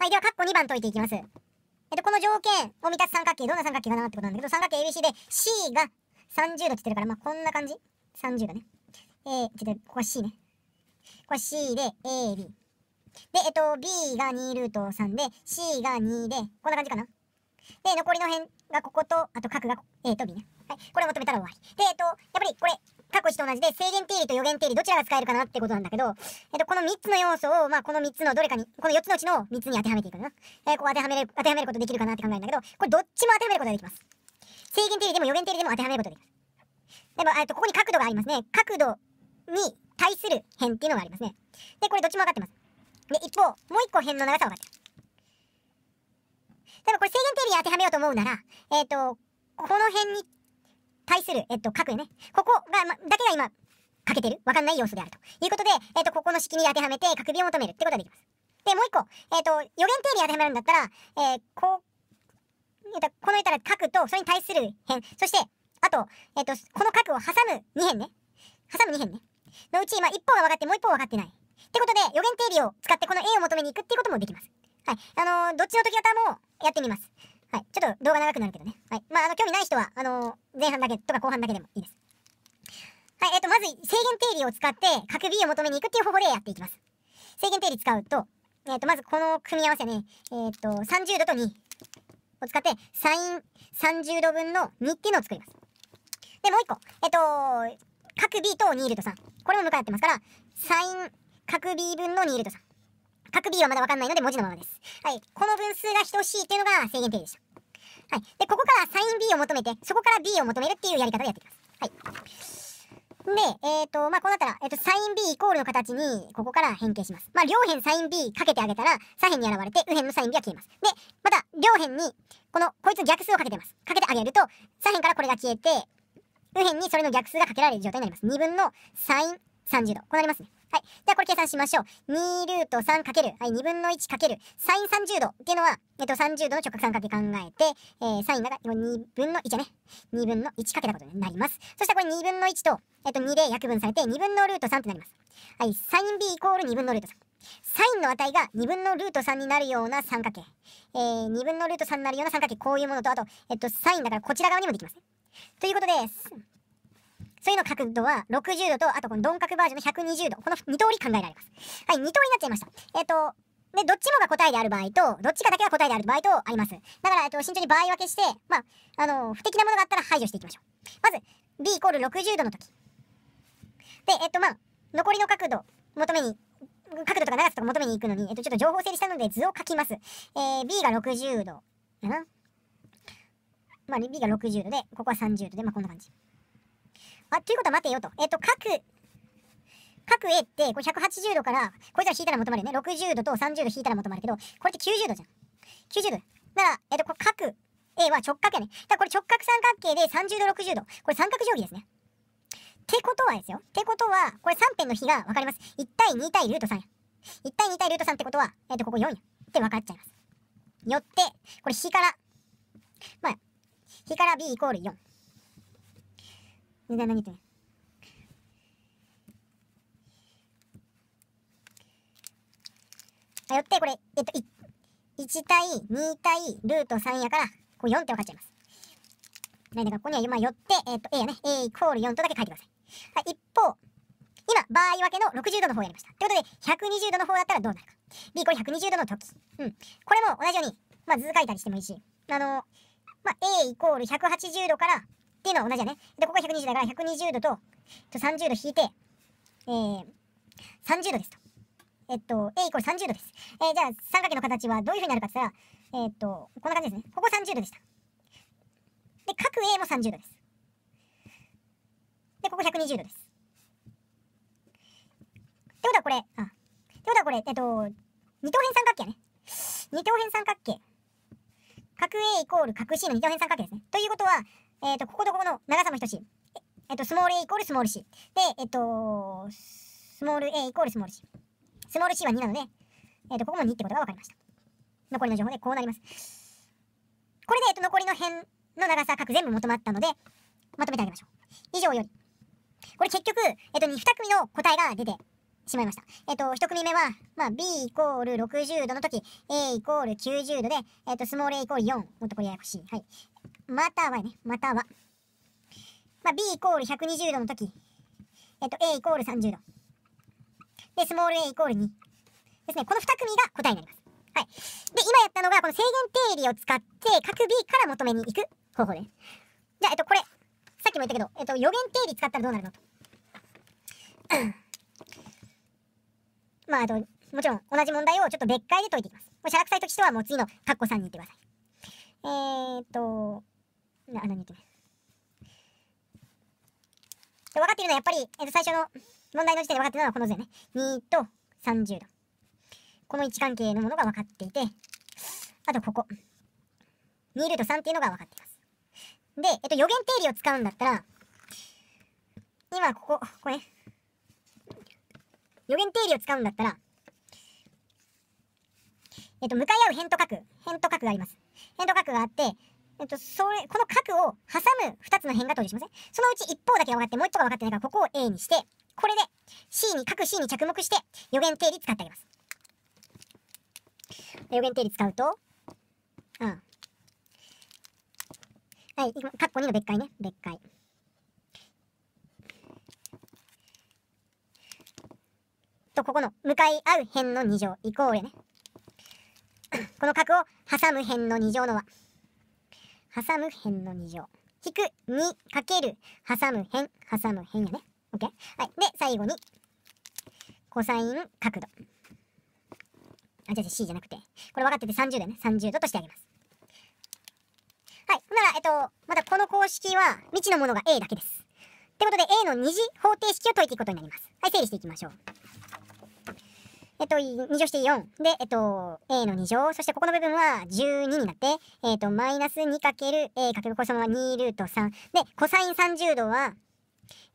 はい、では、括弧2番解いていきます。えっと、この条件を満たす三角形、どんな三角形かなってことなんだけど、三角形 ABC で C が30度って言ってるから、まあ、こんな感じ ?30 度ね。えー、ちょっと、ここは C ね。これ C で A、B。で、えっと、B が2ルート3で、C が2で、こんな感じかな。で、残りの辺がここと、あと角が A と B ね。はい。これを求めたら終わり。で、えっと、やっぱりこれ、過去1と同じで、制限定理と予言定理、どちらが使えるかなってことなんだけど、えっと、この3つの要素を、まあ、この3つのどれかに、この4つのうちの3つに当てはめていくんだな。えー、ここ当てはめる、当てはめることできるかなって考えるんだけど、これどっちも当てはめることができます。制限定理でも予言定理でも当てはめることができます。でも、えっと、ここに角度がありますね。角度に対する辺っていうのがありますね。で、これどっちも分かってます。で、一方、もう一個辺の長さ分かってる。でもこれ制限定理に当てはめようと思うなら、えっ、ー、と、この辺に対する、えっと、角ね。ここが、ま、だけが今、欠けてるわかんない要素であるということで、えっと、ここの式に当てはめて角尾を求めるってことができます。で、もう一個、えっと、予言定理に当てはめるんだったら、えー、こう、えっと、この言ったら角とそれに対する辺、そして、あと、えっと、この角を挟む2辺ね。挟む2辺ね。のうち、まあ、一方が分かってもう一方は分かってない。ってことで、予言定理を使ってこの A を求めに行くっていうこともできます。はい。あのー、どっちの解き方もやってみます。はい。ちょっと動画長くなるけどね。はい。まあ、あの、興味ない人は、あのー、前半だけとか後半だけでもいいです。はい。えっ、ー、と、まず、制限定理を使って、角 B を求めに行くっていう方法でやっていきます。制限定理使うと、えっ、ー、と、まずこの組み合わせね、えっ、と、30度と2を使って、サイン30度分の2っていうのを作ります。で、もう一個。えっ、と、角 B と2ルート3。これも向かってますから、サイン角 B 分の2ルート3。角 B はまだわかんないので文字のままです。はい。この分数が等しいっていうのが制限定理でした。はい。で、ここからサイン B を求めて、そこから B を求めるっていうやり方でやっていきます。はい。で、えっ、ー、と、まあ、こうなったら、えっ、ー、と、サイン B イコールの形に、ここから変形します。まあ、両辺サイン B かけてあげたら、左辺に現れて、右辺のサイン B は消えます。で、また、両辺に、この、こいつ逆数をかけてます。かけてあげると、左辺からこれが消えて、右辺にそれの逆数がかけられる状態になります。2分のサイン30度。こうなりますね。はい。ではこれ計算しましょう。2ルート3かける、はい、2分の1かける、サイン30度っていうのは、えっと、30度の直角三角形考えて、えー、サインが2分の1ね。2分の1かけたことになります。そしたらこれ2分の1と、えっと、2で約分されて、2分のルート3ってなります。はい、サイン B イコール2分のルート3。サインの値が2分のルート3になるような三角形。えー、2分のルート3になるような三角形、こういうものと、あと、えっと、サインだからこちら側にもできます。ということです、そういうの角度は60度と、あとこの鈍角バージョンの120度。この2通り考えられます。はい、2通りになっちゃいました。えっ、ー、と、で、どっちもが答えである場合と、どっちかだけが答えである場合とあります。だから、えっと、慎重に場合分けして、まあ、あの、不適なものがあったら排除していきましょう。まず、b イコール60度の時。で、えっと、まあ、残りの角度、求めに、角度とか長さとか求めに行くのに、えっと、ちょっと情報整理したので図を書きます。えー、b が60度。やな。まあ、b が60度で、ここは30度で、まあ、こんな感じ。あ、ということは待てよと。えっ、と、各、各 A って、これ180度から、こいつら引いたら求まるよね。60度と30度引いたら求まるけど、これって90度じゃん。90度。だから、えっ、と、これ各 A は直角やね。だからこれ直角三角形で30度、60度。これ三角定規ですね。ってことはですよ。ってことは、これ3辺の比が分かります。1対2対ルート3や。1対2対ルート3ってことは、えっ、と、ここ4や。って分かっちゃいます。よって、これ比から、まあ、比から B イコール4。値段何ってんよって、これ、えっと、1対2対ルート3やから、これ4って分かっちゃいます。なんでか、ここには、まあ、よって、えっと、A やね、A イコール4とだけ書いてください。はい、一方、今、場合分けの60度の方やりました。ということで、120度の方だったらどうなるか。B、これ120度の時。うん。これも同じように、まあ、図書いたりしてもいいし、あの、まあ、A イコール180度からっていうのは同じだね。で、ここが120だから120度とと30度引いて、えー、30度ですと。えっと、A イコール30度です。えー、じゃあ、三角形の形はどういう風になるかって言ったら、えー、っと、こんな感じですね。ここ30度でした。で、各 A も30度です。で、ここ120度です。ってことはこれ、あ、ってことはこれ、えっと、二等辺三角形ね。二等辺三角形。角 A イコール角 C の二等辺三角形ですね。ということは、えっ、ー、と、こことここの長さも等しい。えっ、ー、と、スモール a イコールスモール c。で、えっ、ー、と、スモール a イコールスモール c。スモール c は2なので、えっ、と、ここも2ってことが分かりました。残りの情報でこうなります。これで、えっと、残りの辺の長さ、角全部求まったので、まとめてあげましょう。以上より。これ結局、えっと、2, 2組の答えが出てしまいました。えっ、と、一組目は、まあ、B イコール60度の時、A イコール90度で、えっ、と、スモール a イコール4。もっとこれややこしい。はい。またはね、または、まあ、B イコール120度の時、えっ、と、A イコール30度。で、スモール a イコール2。ですね。この2組が答えになります。はい。で、今やったのが、この制限定理を使って、各 B から求めに行く方法です。じゃあ、えっと、これ、さっきも言ったけど、えっと、予言定理使ったらどうなるの？と。まあ、あと、もちろん同じ問題をちょっと別解で解いていきます。これ、写楽祭としてはもう次のカッコ3に行ってください。えーっと、な、何言ってね。分かっているのはやっぱり、えっと、最初の問題の時点で分かっているのはこの図やね。2と30度。この位置関係のものが分かっていて、あとここ。2ルート3っていうのが分かっています。で、えっと、予言定理を使うんだったら、今ここ、これ、予言定理を使うんだったら、えっと、向かい合う辺と角、辺と角があります。辺と角があって、えっと、それ、この角を挟む2つの辺が登場しません？そのうち一方だけが分かって、もう一方が分かってないから、ここを A にして、これで C に、角 C に着目して予言定理使ってあげます。予言定理使うと、うん。はい、カッコ2の別解ね、別解。と、ここの向かい合う辺の2乗イコールね。この角を挟む辺の2乗の和。挟む辺の2乗。引く2かける挟む辺、挟む辺やね。OK? はい。で、最後に、コサイン角度。あ、じゃあ C じゃなくて、これ分かってて30度ね。30度としてあげます。はい。ほなら、えっと、またこの公式は未知のものが A だけです。ってことで A の二次方程式を解いていくことになります。はい、整理していきましょう。えっと、2乗して4。で、えっと、a の2乗。そしてここの部分は12になって、えっと、マイナス 2×a かけるこれそのまま2ルート3。で、コサイン30度は、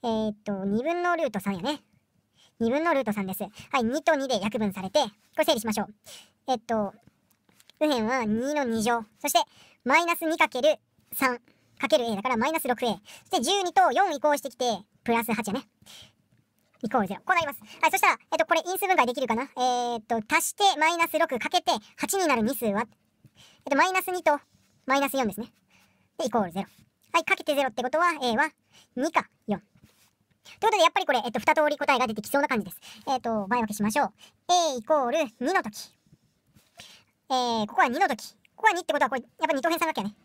えっと、2分のルート3やね。2分のルート3です。はい、2と2で約分されて、これ整理しましょう。えっと、右辺は2の2乗。そして、マイナス 2×3 かける a だからマイナス 6a。そして12と4移行してきて、プラス8やね。イコール0。こうなります。はい、そしたら、えっと、これ因数分解できるかな？えー、っと、足してマイナス6かけて8になる2数は、えっと、マイナス2とマイナス4ですね。で、イコール0。はい、かけて0ってことは、A は2か4。ということで、やっぱりこれ、えっと、二通り答えが出てきそうな感じです。えっと、倍分けしましょう。A イコール2の時。えー、ここは2の時。ここは2ってことは、これ、やっぱ二等辺三角形ね。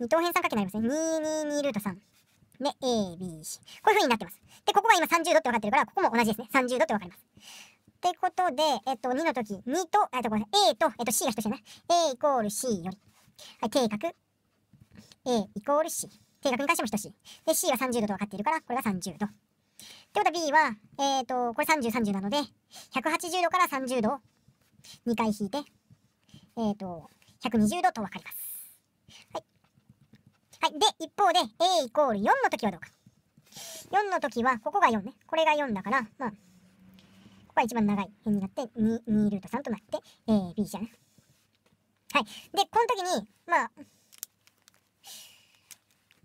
二等辺三角形になりますね。2、2、2ルート3。で、A、B、C。こういう風になってます。で、ここが今30度って分かってるから、ここも同じですね。30度って分かります。ってことで、えっと、2の時、2と、えっと、これ、A と、えっと、C が等しいな。A イコール C より。はい、定角。A イコール C。定角に関しても等しい。で、C は30度と分かっているから、これが30度。ってことは B は、えっ、ー、と、これ30、30なので、180度から30度を2回引いて、えっ、ー、と、120度と分かります。はい。はい。で、一方で、A イコール4の時はどうか。4の時は、ここが4ね。これが4だから、まあ、ここが一番長い辺になって、2、2ルート3となって、A、B じゃね。はい。で、この時に、まあ、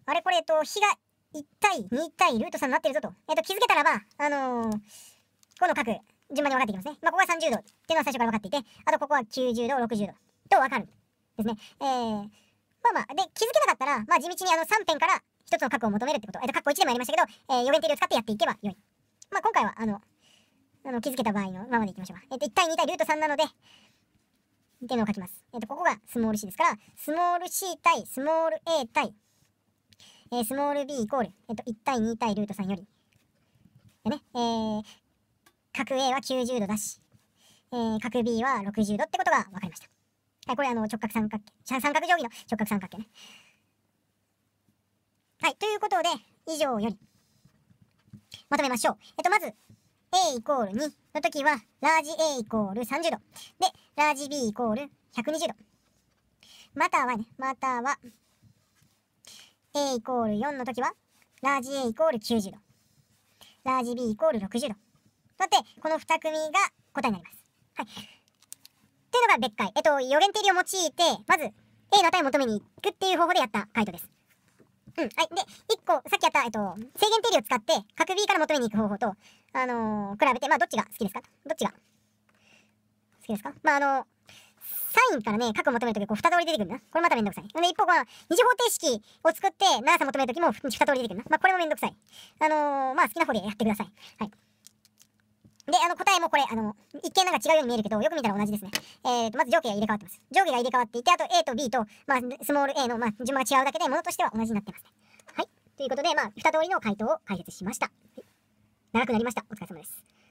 あれこれ、えっと、比が1対2対ルート3になってるぞと。えっと、気づけたらば、あのー、この角、順番に分かってきますね。まあ、ここが30度っていうのは最初から分かっていて、あとここは90度、60度と分かるんですね。えー、まあまあ、で、気づけなかったら、まあ地道にあの3辺から1つの角を求めるってこと。えっと、括弧1でもやりましたけど、えー、予言定理を使ってやっていけばよい。まあ今回は、あの、あの気づけた場合のままでいきましょうえっと、1対2対ルート3なので、っていうのを書きます。えっと、ここがスモール c ですから、スモール c 対スモール a 対、えー、スモール b イコール、えっと、1対2対ルート3より。でね、えー、角 a は90度だし、えー、角 b は60度ってことが分かりました。はい、これあの直角三角形、三角定規の直角三角形ね。はい、ということで、以上より、まとめましょう。えっと、まず、a イコール2の時は、ラージ a イコール30度。で、ラージ b イコール120度。またはね、または、a イコール4の時は、ラージ a イコール90度。ラージ b イコール60度。だって、この2組が答えになります。はい。っていうのが別解。えっと、予言定理を用いて、まず、A の値を求めに行くっていう方法でやった回答です。うん。はい。で、1個、さっきやった、えっと、制限定理を使って、角 B から求めに行く方法と、あのー、比べて、まあ、どっちが好きですか？どっちが好きですか？まあ、あのサインからね、角を求めるとき、こう、二通り出てくるな。これまためんどくさい。で、一方、この二次方程式を作って、長さ求めるときも二通り出てくるな。まあ、これもめんどくさい。あのー、まあ、好きな方でやってください。はい。で、あの、答えもこれ、あの、一見なんか違うように見えるけど、よく見たら同じですね。えーと、まず上下が入れ替わってます。上下が入れ替わっていて、あと A と B と、まあ、スモール a の、まあ、順番が違うだけで、ものとしては同じになってますね。はい。ということで、まあ、二通りの回答を解説しました。はい、長くなりました。お疲れ様です。